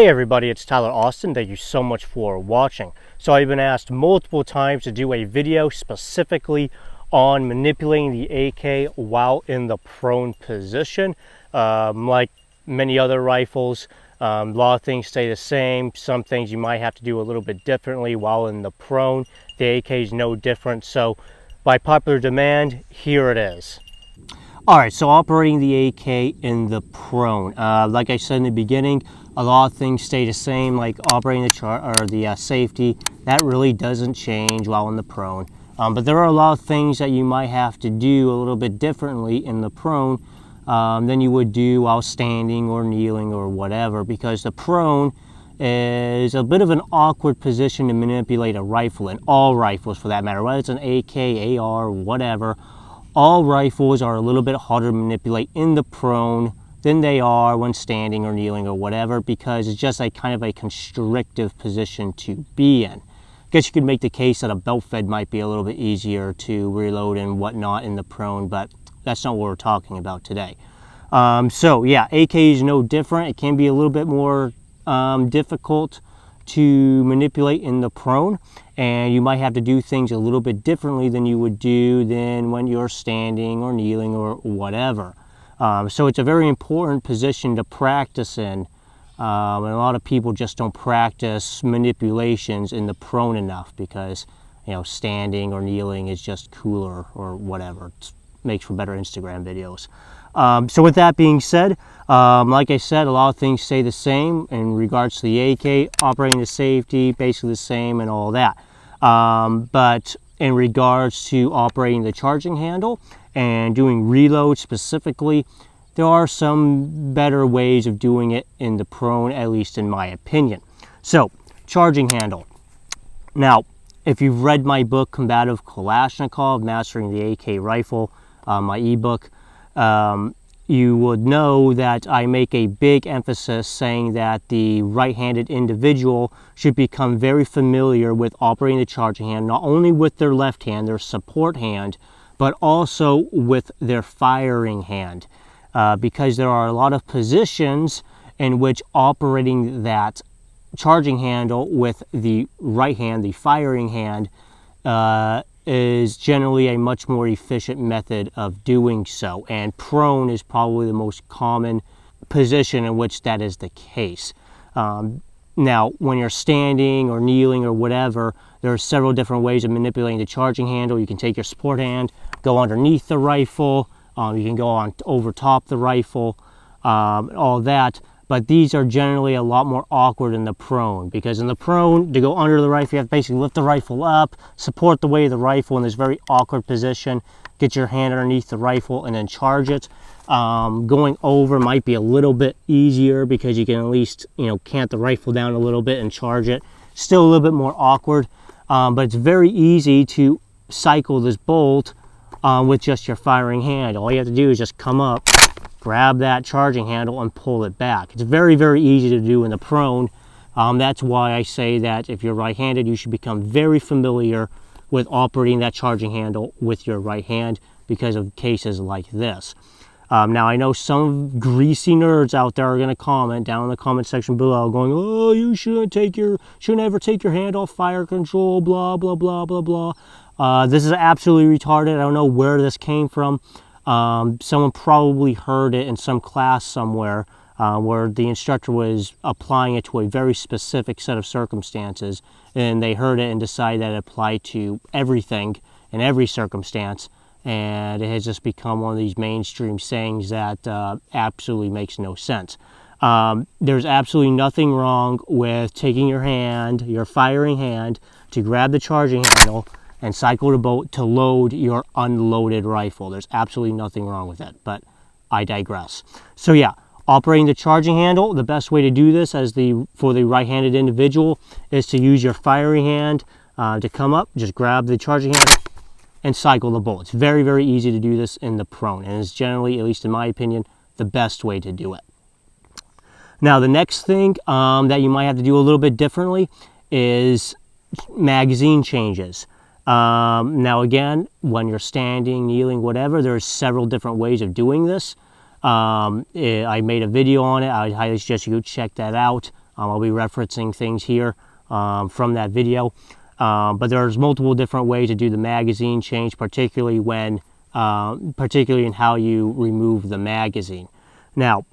Hey everybody, it's Tyler Austin. Thank you so much for watching. So I've been asked multiple times to do a video specifically on manipulating the AK while in the prone position. Um, like many other rifles, um, a lot of things stay the same. Some things you might have to do a little bit differently while in the prone. The AK is no different. So by popular demand, here it is. All right, so operating the AK in the prone. Uh, like I said in the beginning, a lot of things stay the same, like operating the chart or the uh, safety. That really doesn't change while in the prone. Um, but there are a lot of things that you might have to do a little bit differently in the prone um, than you would do while standing or kneeling or whatever, because the prone is a bit of an awkward position to manipulate a rifle, and all rifles for that matter, whether it's an AK, AR, whatever. All rifles are a little bit harder to manipulate in the prone than they are when standing or kneeling or whatever because it's just a kind of a constrictive position to be in. I guess you could make the case that a belt fed might be a little bit easier to reload and whatnot in the prone, but that's not what we're talking about today. Um, so yeah, AK is no different. It can be a little bit more um, difficult to manipulate in the prone and you might have to do things a little bit differently than you would do than when you're standing or kneeling or whatever. Um, so it's a very important position to practice in. Um, and a lot of people just don't practice manipulations in the prone enough because, you know, standing or kneeling is just cooler or whatever. It makes for better Instagram videos. Um, so with that being said, um, like I said, a lot of things stay the same in regards to the AK, operating the safety, basically the same and all that. Um, but in regards to operating the charging handle, and doing reload specifically, there are some better ways of doing it in the prone, at least in my opinion. So, charging handle. Now, if you've read my book, Kombative Kalashnikov, Mastering the AK Rifle, uh, my ebook, um, you would know that I make a big emphasis saying that the right-handed individual should become very familiar with operating the charging hand, not only with their left hand, their support hand, but also with their firing hand. Uh, because there are a lot of positions in which operating that charging handle with the right hand, the firing hand, uh, is generally a much more efficient method of doing so. And prone is probably the most common position in which that is the case. Um, now, when you're standing or kneeling or whatever, there are several different ways of manipulating the charging handle. You can take your support hand, go underneath the rifle, um, you can go on over top the rifle, um, all that. But these are generally a lot more awkward in the prone because in the prone, to go under the rifle, you have to basically lift the rifle up, support the weight of the rifle in this very awkward position, get your hand underneath the rifle and then charge it. Um, going over might be a little bit easier because you can at least, you know, cant the rifle down a little bit and charge it. Still a little bit more awkward, um, but it's very easy to cycle this bolt um, with just your firing hand. All you have to do is just come up, grab that charging handle and pull it back. It's very, very easy to do in the prone. Um, that's why I say that if you're right-handed, you should become very familiar with operating that charging handle with your right hand because of cases like this. Um, now I know some greasy nerds out there are going to comment down in the comment section below going, oh, you shouldn't take your, shouldn't ever take your hand off fire control, blah, blah, blah, blah, blah. Uh, this is absolutely retarded. I don't know where this came from. Um, someone probably heard it in some class somewhere uh, where the instructor was applying it to a very specific set of circumstances and they heard it and decided that it applied to everything in every circumstance and it has just become one of these mainstream sayings that uh, absolutely makes no sense. Um, there's absolutely nothing wrong with taking your hand, your firing hand, to grab the charging handle and cycle the bolt to load your unloaded rifle. There's absolutely nothing wrong with it, but I digress. So yeah, operating the charging handle, the best way to do this as the for the right-handed individual is to use your firing hand uh, to come up, just grab the charging handle and cycle the bolt. It's very, very easy to do this in the prone, and it's generally, at least in my opinion, the best way to do it. Now, the next thing um, that you might have to do a little bit differently is magazine changes. Um, now again, when you're standing, kneeling, whatever, there's several different ways of doing this. Um, it, eh, I made a video on it. I highly suggest you check that out. Um, I'll be referencing things here um, from that video. Um, but there's multiple different ways to do the magazine change, particularly when, uh, particularly in how you remove the magazine. Now,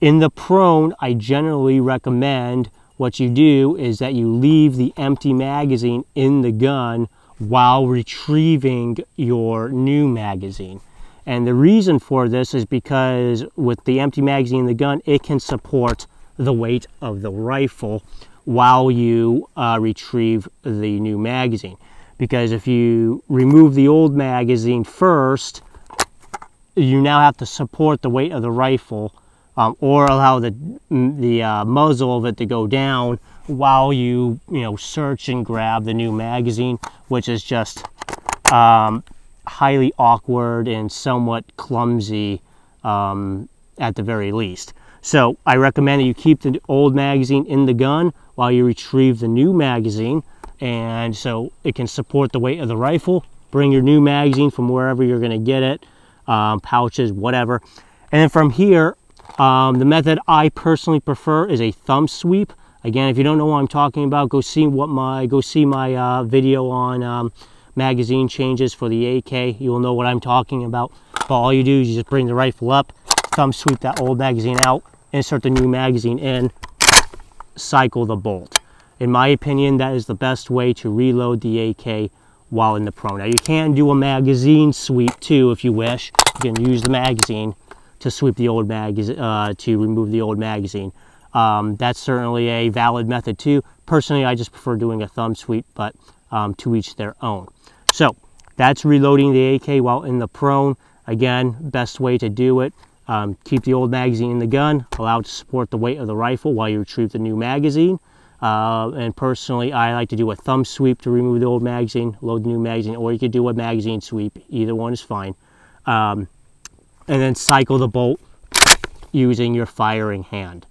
in the prone, I generally recommend what you do is that you leave the empty magazine in the gun while retrieving your new magazine. And the reason for this is because with the empty magazine in the gun, it can support the weight of the rifle while you uh, retrieve the new magazine. Because if you remove the old magazine first, you now have to support the weight of the rifle um, or allow the, the uh, muzzle of it to go down while you, you know, search and grab the new magazine, which is just um, highly awkward and somewhat clumsy um, at the very least. So I recommend that you keep the old magazine in the gun while you retrieve the new magazine. And so it can support the weight of the rifle. Bring your new magazine from wherever you're going to get it, um, pouches, whatever. And then from here, um, the method I personally prefer is a thumb sweep. Again, if you don't know what I'm talking about, go see what my go see my uh, video on um, magazine changes for the AK. You will know what I'm talking about. But all you do is you just bring the rifle up, thumb sweep that old magazine out, insert the new magazine in, cycle the bolt. In my opinion, that is the best way to reload the AK while in the prone. Now you can do a magazine sweep too if you wish. You can use the magazine to sweep the old magazine, uh, to remove the old magazine. Um, that's certainly a valid method too. Personally, I just prefer doing a thumb sweep, but um, to each their own. So that's reloading the AK while in the prone. Again, best way to do it. Um, keep the old magazine in the gun, allow it to support the weight of the rifle while you retrieve the new magazine. Uh, and personally, I like to do a thumb sweep to remove the old magazine, load the new magazine, or you could do a magazine sweep. Either one is fine. Um, and then cycle the bolt using your firing hand.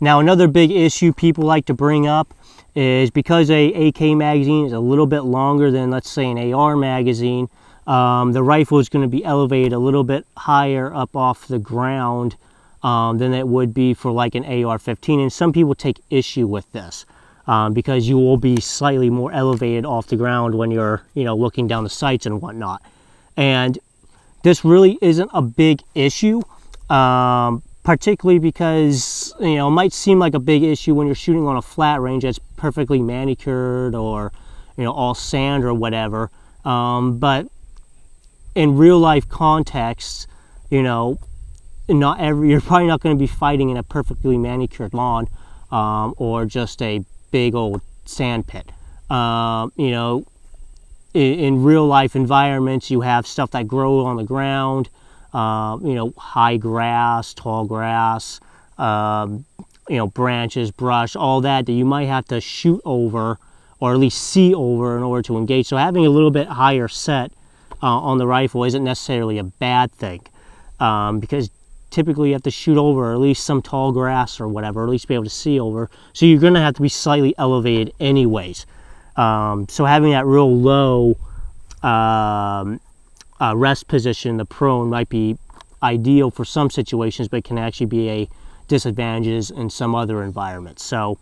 Now another big issue people like to bring up is because a AK magazine is a little bit longer than let's say an AR magazine, um, the rifle is going to be elevated a little bit higher up off the ground um, than it would be for like an AR-15 and some people take issue with this um, because you will be slightly more elevated off the ground when you're you know looking down the sights and whatnot. And this really isn't a big issue um, particularly because you know it might seem like a big issue when you're shooting on a flat range that's perfectly manicured or you know all sand or whatever. Um, but in real life contexts you know not every you're probably not going to be fighting in a perfectly manicured lawn um, or just a big old sand pit. Um, you know in, in real life environments you have stuff that grows on the ground uh, you know, high grass, tall grass, um, you know, branches, brush, all that that you might have to shoot over or at least see over in order to engage. So having a little bit higher set uh, on the rifle isn't necessarily a bad thing um, because typically you have to shoot over at least some tall grass or whatever, at least be able to see over. So you're going to have to be slightly elevated anyways. Um, so having that real low um, uh, rest position, the prone, might be ideal for some situations, but it can actually be a disadvantages in some other environments. So,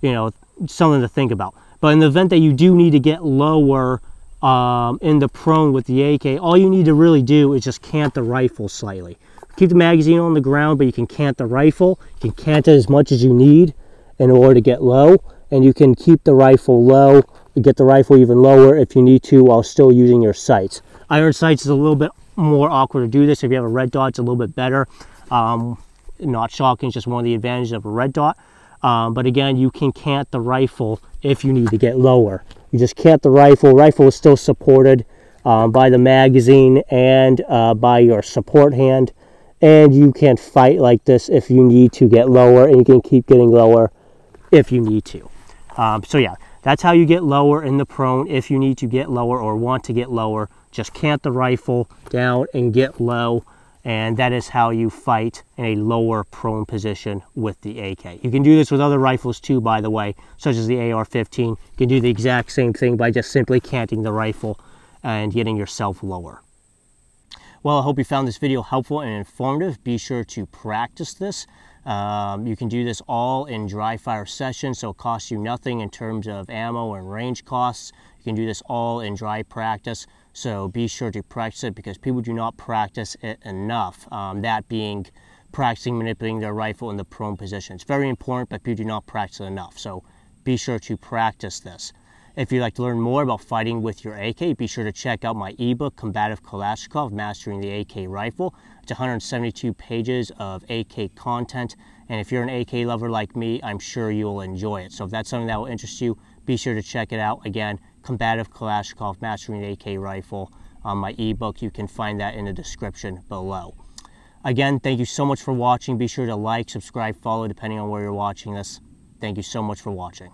you know, something to think about. But in the event that you do need to get lower um, in the prone with the AK, all you need to really do is just cant the rifle slightly. Keep the magazine on the ground, but you can cant the rifle. You can cant it as much as you need in order to get low. And you can keep the rifle low, get the rifle even lower if you need to while still using your sights. Iron sights is a little bit more awkward to do this. If you have a red dot, it's a little bit better. Um, not shocking, just one of the advantages of a red dot. Um, but again, you can cant the rifle if you need to get lower. You just cant the rifle. Rifle is still supported um, by the magazine and uh, by your support hand. And you can fight like this if you need to get lower, and you can keep getting lower if you need to. Um, so yeah, that's how you get lower in the prone if you need to get lower or want to get lower just cant the rifle down and get low and that is how you fight in a lower prone position with the AK. You can do this with other rifles too, by the way, such as the AR-15. You can do the exact same thing by just simply canting the rifle and getting yourself lower. Well, I hope you found this video helpful and informative. Be sure to practice this. Um, you can do this all in dry fire sessions, so it costs you nothing in terms of ammo and range costs. You can do this all in dry practice, so be sure to practice it because people do not practice it enough. Um, that being practicing manipulating their rifle in the prone position. It's very important, but people do not practice it enough, so be sure to practice this. If you'd like to learn more about fighting with your AK, be sure to check out my ebook, Kombative Kalashnikov, Mastering the AK Rifle. It's 172 pages of AK content, and if you're an AK lover like me, I'm sure you'll enjoy it. So if that's something that will interest you, be sure to check it out. Again, Kombative Kalashnikov, Mastering the AK Rifle on my ebook. You can find that in the description below. Again, thank you so much for watching. Be sure to like, subscribe, follow, depending on where you're watching this. Thank you so much for watching.